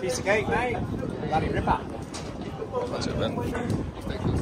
Piece of cake, mate. Bloody ripper. That's it then.